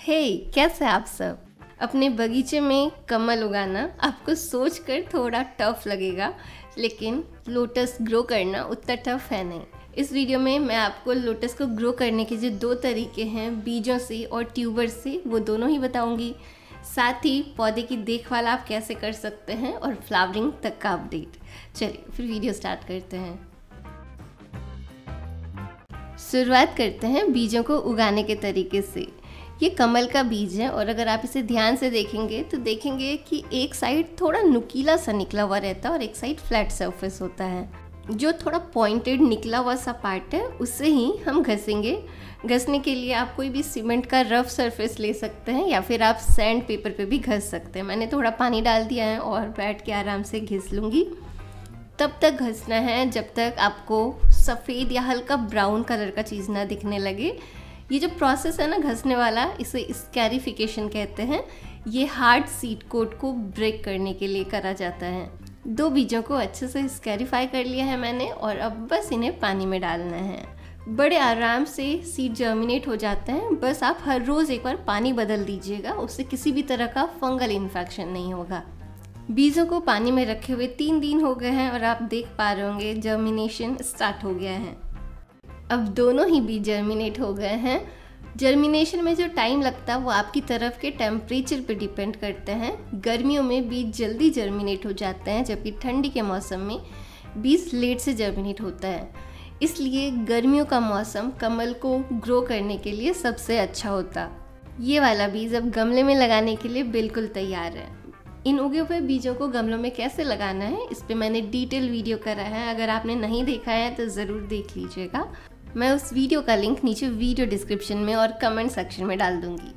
हे hey, कैसे आप सब? अपने बगीचे में कमल उगाना आपको सोच कर थोड़ा टफ लगेगा लेकिन लोटस ग्रो करना उतना टफ है नहीं। इस वीडियो में मैं आपको लोटस को ग्रो करने के जो दो तरीके हैं बीजों से और ट्यूबर से वो दोनों ही बताऊँगी। साथ ही पौधे की देखभाल आप कैसे कर सकते हैं और फ्लावरिंग तक का अपडेट चलिए फिर वीडियो स्टार्ट करते हैं। शुरुआत करते हैं बीजों को उगाने के तरीके से। ये कमल का बीज है और अगर आप इसे ध्यान से देखेंगे तो देखेंगे कि एक साइड थोड़ा नुकीला सा निकला हुआ रहता है और एक साइड फ्लैट सरफेस होता है। जो थोड़ा पॉइंटेड निकला हुआ सा पार्ट है, उससे ही हम घसेंगे। घसने के लिए आप कोई भी सीमेंट का रफ सरफेस ले सकते हैं या फिर आप सैंड पेपर पे भी घस सकते हैं। मैंने थोड़ा पानी डाल दिया है और बैठ के आराम से घिस लूँगी। तब तक घसना है जब तक आपको सफ़ेद या हल्का ब्राउन कलर का चीज़ ना दिखने लगे। ये जो प्रोसेस है ना घसने वाला, इसे स्कैरिफिकेशन कहते हैं, ये हार्ड सीड कोट को ब्रेक करने के लिए करा जाता है। दो बीजों को अच्छे से स्कैरिफाई कर लिया है मैंने और अब बस इन्हें पानी में डालना है। बड़े आराम से सीड जर्मिनेट हो जाते हैं, बस आप हर रोज़ एक बार पानी बदल दीजिएगा, उससे किसी भी तरह का फंगल इन्फेक्शन नहीं होगा। बीजों को पानी में रखे हुए तीन दिन हो गए हैं और आप देख पा रहे होंगे जर्मिनेशन स्टार्ट हो गया है। अब दोनों ही बीज जर्मिनेट हो गए हैं। जर्मिनेशन में जो टाइम लगता है, वो आपकी तरफ़ के टेम्परेचर पे डिपेंड करते हैं। गर्मियों में बीज जल्दी जर्मिनेट हो जाते हैं, जबकि ठंडी के मौसम में बीज लेट से जर्मिनेट होता है। इसलिए गर्मियों का मौसम कमल को ग्रो करने के लिए सबसे अच्छा होता। ये वाला बीज अब गमले में लगाने के लिए बिल्कुल तैयार है। इन उगे हुए बीजों को गमलों में कैसे लगाना है, इस पर मैंने डिटेल वीडियो करा है। अगर आपने नहीं देखा है तो ज़रूर देख लीजिएगा। मैं उस वीडियो का लिंक नीचे वीडियो डिस्क्रिप्शन में और कमेंट सेक्शन में डाल दूँगी।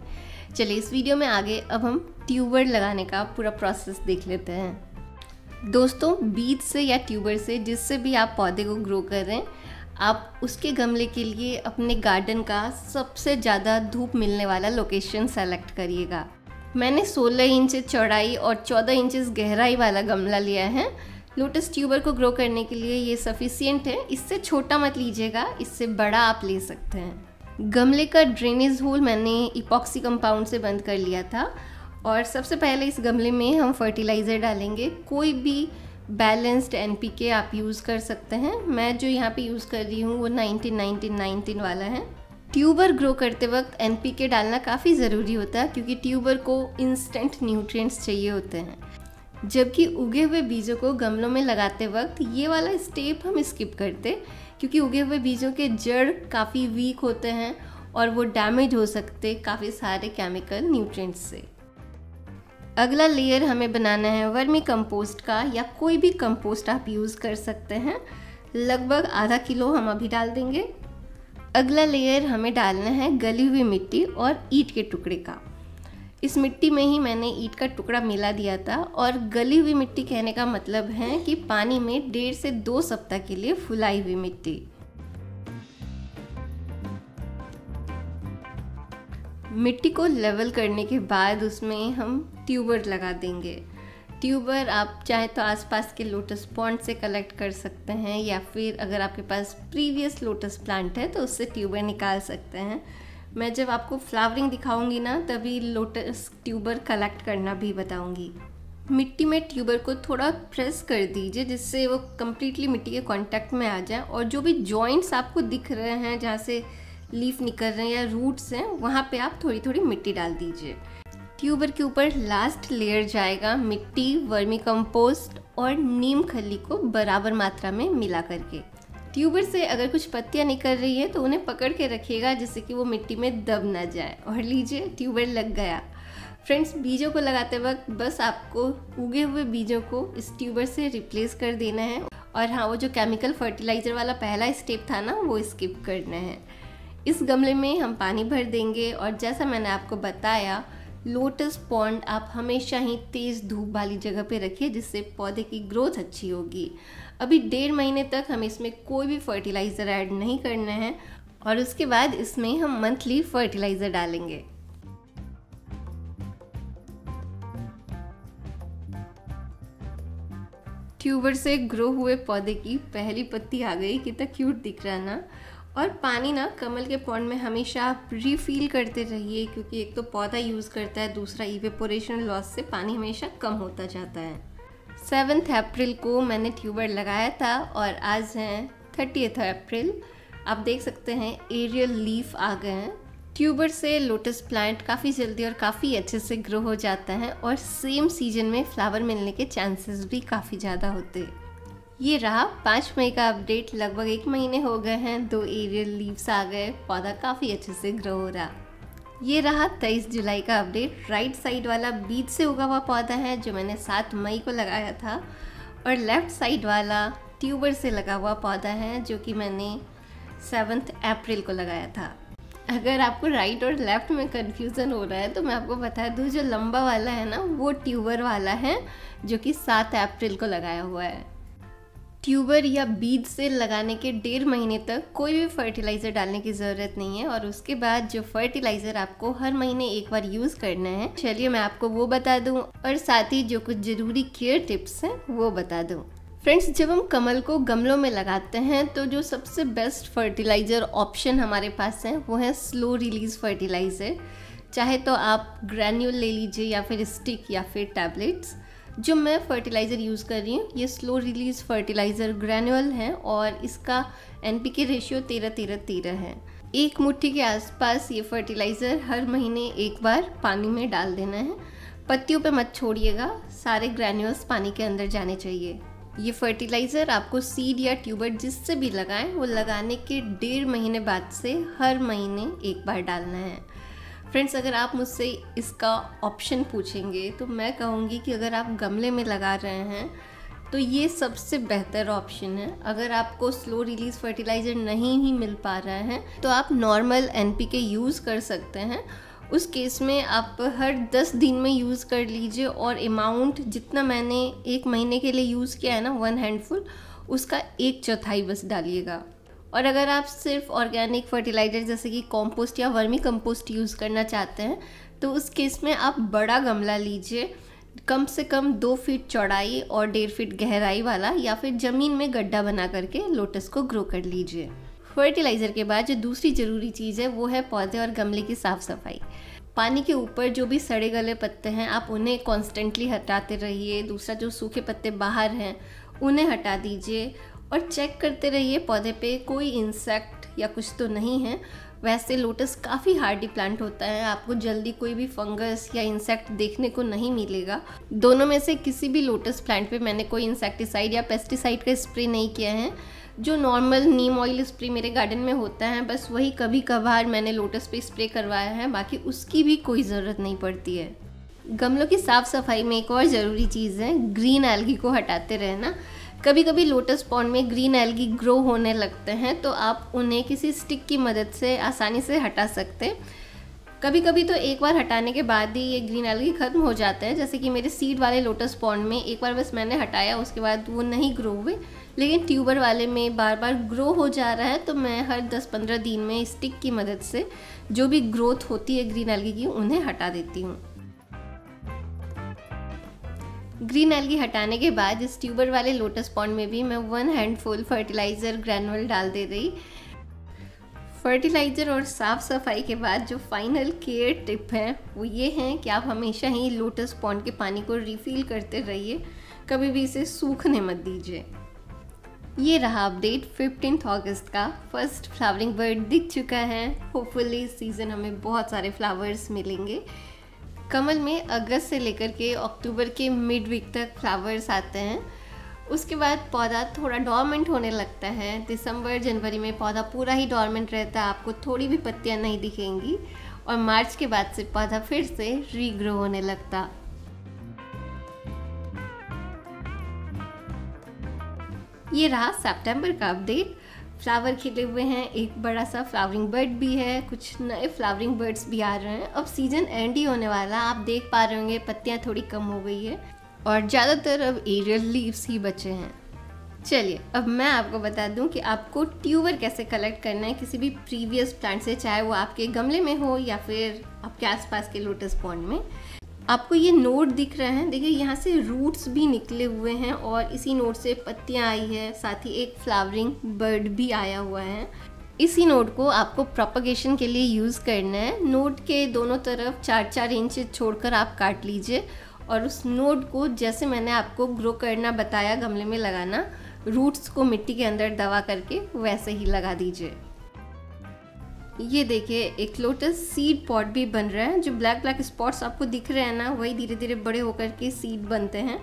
चलिए इस वीडियो में आगे अब हम ट्यूबर लगाने का पूरा प्रोसेस देख लेते हैं। दोस्तों, बीज से या ट्यूबर से जिससे भी आप पौधे को ग्रो कर रहे हैं, आप उसके गमले के लिए अपने गार्डन का सबसे ज़्यादा धूप मिलने वाला लोकेशन सेलेक्ट करिएगा। मैंने 16 इंच चौड़ाई और 14 इंचेस गहराई वाला गमला लिया है। लोटस ट्यूबर को ग्रो करने के लिए ये सफिशियंट है। इससे छोटा मत लीजिएगा, इससे बड़ा आप ले सकते हैं। गमले का ड्रेनेज होल मैंने इपॉक्सी कंपाउंड से बंद कर लिया था। और सबसे पहले इस गमले में हम फर्टिलाइज़र डालेंगे। कोई भी बैलेंस्ड एन आप यूज़ कर सकते हैं। मैं जो यहाँ पे यूज़ कर रही हूँ, वो 19 19 19 वाला है। ट्यूबर ग्रो करते वक्त एन डालना काफ़ी ज़रूरी होता है, क्योंकि ट्यूबर को इंस्टेंट न्यूट्रिएंट्स चाहिए होते हैं। जबकि उगे हुए बीजों को गमलों में लगाते वक्त ये वाला स्टेप हम स्किप करते, क्योंकि उगे हुए बीजों के जड़ काफ़ी वीक होते हैं और वो डैमेज हो सकते काफ़ी सारे केमिकल न्यूट्रिएंट्स से। अगला लेयर हमें बनाना है वर्मी कंपोस्ट का, या कोई भी कंपोस्ट आप यूज़ कर सकते हैं। लगभग आधा किलो हम अभी डाल देंगे। अगला लेयर हमें डालना है गली हुई मिट्टी और ईट के टुकड़े का। इस मिट्टी में ही मैंने ईट का टुकड़ा मिला दिया था और गली हुई मिट्टी कहने का मतलब है कि पानी में डेढ़ से दो सप्ताह के लिए फुलाई हुई मिट्टी। मिट्टी को लेवल करने के बाद उसमें हम ट्यूबर लगा देंगे। ट्यूबर आप चाहे तो आसपास के लोटस पॉन्ड से कलेक्ट कर सकते हैं या फिर अगर आपके पास प्रीवियस लोटस प्लांट है तो उससे ट्यूबर निकाल सकते हैं। मैं जब आपको फ्लावरिंग दिखाऊँगी ना, तभी लोटस ट्यूबर कलेक्ट करना भी बताऊँगी। मिट्टी में ट्यूबर को थोड़ा प्रेस कर दीजिए, जिससे वो कम्प्लीटली मिट्टी के कांटेक्ट में आ जाए। और जो भी जॉइंट्स आपको दिख रहे हैं, जहाँ से लीफ निकल रहे हैं या रूट्स हैं, वहाँ पे आप थोड़ी थोड़ी मिट्टी डाल दीजिए। ट्यूबर के ऊपर लास्ट लेयर जाएगा मिट्टी, वर्मी कंपोस्ट और नीम खली को बराबर मात्रा में मिला करके ट्यूबर से अगर कुछ पत्तियाँ निकल रही है तो उन्हें पकड़ के रखिएगा, जिससे कि वो मिट्टी में दब ना जाए। और लीजिए, ट्यूबर लग गया। फ्रेंड्स, बीजों को लगाते वक्त बस आपको उगे हुए बीजों को इस ट्यूबर से रिप्लेस कर देना है। और हाँ वो जो केमिकल फर्टिलाइज़र वाला पहला स्टेप था ना, वो स्किप करना है। इस गमले में हम पानी भर देंगे, और जैसा मैंने आपको बताया लोटस पॉन्ड आप हमेशा ही तेज़ धूप वाली जगह पे रखिए, जिससे पौधे की ग्रोथ अच्छी होगी। अभी डेढ़ महीने तक हम इसमें कोई भी फर्टिलाइज़र ऐड नहीं करना है, और उसके बाद इसमें हम मंथली फर्टिलाइज़र डालेंगे। ट्यूबर से ग्रो हुए पौधे की पहली पत्ती आ गई, कितना क्यूट दिख रहा ना? और पानी ना कमल के पॉन्ड में हमेशा आप रिफिल करते रहिए, क्योंकि एक तो पौधा यूज़ करता है, दूसरा इवेपोरेशन लॉस से पानी हमेशा कम होता जाता है। सेवन्थ अप्रैल को मैंने ट्यूबर लगाया था और आज हैं थर्टी अप्रैल आप देख सकते हैं एरियल लीफ आ गए हैं। ट्यूबर से लोटस प्लांट काफ़ी जल्दी और काफ़ी अच्छे से ग्रो हो जाता है और सेम सीज़न में फ्लावर मिलने के चांसेस भी काफ़ी ज़्यादा होते हैं। ये रहा पाँच मई का अपडेट। लगभग एक महीने हो गए हैं, दो एरियल लीव्स आ गए। पौधा काफ़ी अच्छे से ग्रो हो रहा। ये रहा तेईस जुलाई का अपडेट। राइट साइड वाला बीच से उगा हुआ पौधा है, जो मैंने सात मई को लगाया था। और लेफ़्ट साइड वाला ट्यूबर से लगा हुआ पौधा है, जो कि मैंने सेवन्थ अप्रैल को लगाया था। अगर आपको राइट और लेफ़्ट में कन्फ्यूज़न हो रहा है तो मैं आपको बता दूँ, जो लंबा वाला है ना, वो ट्यूबर वाला है, जो कि सात अप्रैल को लगाया हुआ है। ट्यूबर या बीज से लगाने के डेढ़ महीने तक कोई भी फर्टिलाइज़र डालने की ज़रूरत नहीं है और उसके बाद जो फर्टिलाइज़र आपको हर महीने एक बार यूज़ करना है, चलिए मैं आपको वो बता दूँ और साथ ही जो कुछ ज़रूरी केयर टिप्स हैं, वो बता दूँ। फ्रेंड्स जब हम कमल को गमलों में लगाते हैं तो जो सबसे बेस्ट फर्टिलाइज़र ऑप्शन हमारे पास है, वो है स्लो रिलीज़ फर्टिलाइज़र चाहे तो आप ग्रैन्यूल ले लीजिए या फिर स्टिक या फिर टैबलेट्स जो मैं फर्टिलाइज़र यूज़ कर रही हूँ, ये स्लो रिलीज़ फर्टिलाइज़र ग्रैनुअल है और इसका एन पी के रेशियो तेरह तेरह तेरह है। एक मुट्ठी के आसपास ये फर्टिलाइज़र हर महीने एक बार पानी में डाल देना है। पत्तियों पे मत छोड़िएगा, सारे ग्रैन्यूल्स पानी के अंदर जाने चाहिए। ये फर्टिलाइज़र आपको सीड या ट्यूबर जिससे भी लगाएँ, वो लगाने के डेढ़ महीने बाद से हर महीने एक बार डालना है। फ्रेंड्स अगर आप मुझसे इसका ऑप्शन पूछेंगे तो मैं कहूँगी कि अगर आप गमले में लगा रहे हैं तो ये सबसे बेहतर ऑप्शन है। अगर आपको स्लो रिलीज़ फर्टिलाइज़र नहीं ही मिल पा रहा है तो आप नॉर्मल एन यूज़ कर सकते हैं। उस केस में आप हर दस दिन में यूज़ कर लीजिए और अमाउंट जितना मैंने एक महीने के लिए यूज़ किया है ना वन हैंडफुल उसका एक चौथाई बस डालिएगा। और अगर आप सिर्फ़ ऑर्गेनिक फर्टिलाइज़र जैसे कि कॉम्पोस्ट या वर्मी कंपोस्ट यूज़ करना चाहते हैं तो उस केस में आप बड़ा गमला लीजिए। कम से कम दो फीट चौड़ाई और डेढ़ फीट गहराई वाला या फिर ज़मीन में गड्ढा बना करके लोटस को ग्रो कर लीजिए। फर्टिलाइज़र के बाद जो दूसरी ज़रूरी चीज़ है, वो है पौधे और गमले की साफ़ सफ़ाई। पानी के ऊपर जो भी सड़े गले पत्ते हैं, आप उन्हें कॉन्स्टेंटली हटाते रहिए। दूसरा जो सूखे पत्ते बाहर हैं, उन्हें हटा दीजिए। और चेक करते रहिए पौधे पे, कोई इंसेक्ट या कुछ तो नहीं है। वैसे लोटस काफ़ी हार्डी प्लांट होता है, आपको जल्दी कोई भी फंगस या इंसेक्ट देखने को नहीं मिलेगा। दोनों में से किसी भी लोटस प्लांट पे मैंने कोई इंसेक्टिसाइड या पेस्टिसाइड का स्प्रे नहीं किया है। जो नॉर्मल नीम ऑयल स्प्रे मेरे गार्डन में होता है, बस वही कभी कभार मैंने लोटस पे स्प्रे करवाया है, बाकी उसकी भी कोई ज़रूरत नहीं पड़ती है। गमलों की साफ़ सफ़ाई में एक और ज़रूरी चीज़ है ग्रीन एल्गी को हटाते रहना। कभी कभी लोटस पॉन्ड में ग्रीन एल्गी ग्रो होने लगते हैं तो आप उन्हें किसी स्टिक की मदद से आसानी से हटा सकते हैं। कभी कभी तो एक बार हटाने के बाद ही ये ग्रीन एल्गी ख़त्म हो जाते हैं, जैसे कि मेरे सीड वाले लोटस पॉन्ड में एक बार बस मैंने हटाया, उसके बाद वो नहीं ग्रो हुए। लेकिन ट्यूबर वाले में बार बार ग्रो हो जा रहा है तो मैं हर 10-15 दिन में स्टिक की मदद से जो भी ग्रोथ होती है ग्रीन एल्गी की, उन्हें हटा देती हूँ। ग्रीन एल्गी हटाने के बाद इस ट्यूबर वाले लोटस पॉन्ड में भी मैं वन हैंडफुल फर्टिलाइज़र ग्रैनुअल डाल दे रही। फर्टिलाइज़र और साफ़ सफ़ाई के बाद जो फाइनल केयर टिप है, वो ये है कि आप हमेशा ही लोटस पॉन्ड के पानी को रिफ़िल करते रहिए। कभी भी इसे सूखने मत दीजिए। ये रहा अपडेट फिफ्टीन अगस्त का। फ़र्स्ट फ्लावरिंग बर्ड दिख चुका है। होपफुली इस सीज़न हमें बहुत सारे फ्लावर्स मिलेंगे। कमल में अगस्त से लेकर के अक्टूबर के मिड वीक तक फ्लावर्स आते हैं। उसके बाद पौधा थोड़ा डॉर्मेंट होने लगता है। दिसंबर, जनवरी में पौधा पूरा ही डॉर्मेंट रहता है। आपको थोड़ी भी पत्तियाँ नहीं दिखेंगी। और मार्च के बाद से पौधा फिर से रीग्रो होने लगता। ये रहा सितंबर का अपडेट फ्लावर खिले हुए हैं, एक बड़ा सा फ्लावरिंग बर्ड भी है, कुछ नए फ्लावरिंग बर्ड्स भी आ रहे हैं। अब सीज़न एंड ही होने वाला आप देख पा रहे होंगे, पत्तियाँ थोड़ी कम हो गई है और ज़्यादातर अब एरियल लीव्स ही बचे हैं। चलिए, अब मैं आपको बता दूँ कि आपको ट्यूबर कैसे कलेक्ट करना है, किसी भी प्रीवियस प्लांट से, चाहे वो आपके गमले में हो या फिर आपके आसपास के लोटस पॉन्ड में। आपको ये नोट दिख रहे हैं। देखिए, यहाँ से रूट्स भी निकले हुए हैं और इसी नोट से पत्तियाँ आई है, साथ ही एक फ्लावरिंग बर्ड भी आया हुआ है। इसी नोट को आपको प्रोपगेशन के लिए यूज़ करना है। नोट के दोनों तरफ़ चार चार इंच छोड़कर आप काट लीजिए और उस नोट को जैसे मैंने आपको ग्रो करना, बताया, गमले में लगाना रूट्स को मिट्टी के अंदर दबा करके वैसे ही लगा दीजिए। ये देखिए, एक लोटस सीड पॉट भी बन रहा है, जो ब्लैक ब्लैक स्पॉट्स आपको दिख रहे हैं ना, वही धीरे धीरे बड़े होकर के सीड बनते हैं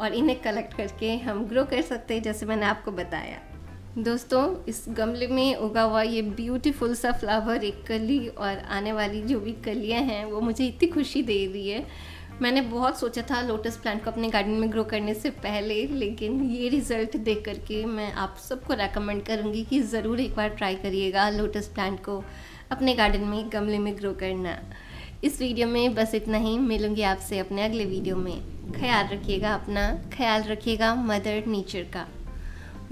और इन्हें कलेक्ट करके हम ग्रो कर सकते हैं, जैसे मैंने आपको बताया। दोस्तों, इस गमले में उगा हुआ ये ब्यूटीफुल सा फ्लावर एक कली और आने वाली जो भी कलियाँ हैं, वो मुझे इतनी खुशी दे रही है मैंने बहुत सोचा था लोटस प्लांट को अपने गार्डन में ग्रो करने से पहले, लेकिन ये रिज़ल्ट देख करके मैं आप सबको रेकमेंड करूँगी कि ज़रूर एक बार ट्राई करिएगा लोटस प्लांट को अपने गार्डन में, गमले में ग्रो करना। इस वीडियो में बस इतना ही। मिलूँगी आपसे अपने अगले वीडियो में। ख्याल रखिएगा अपना। ख्याल रखिएगा मदर नेचर का।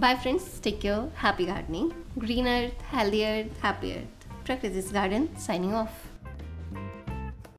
Bye friends take care happy gardening green earth healthy earth happy earth practice garden signing off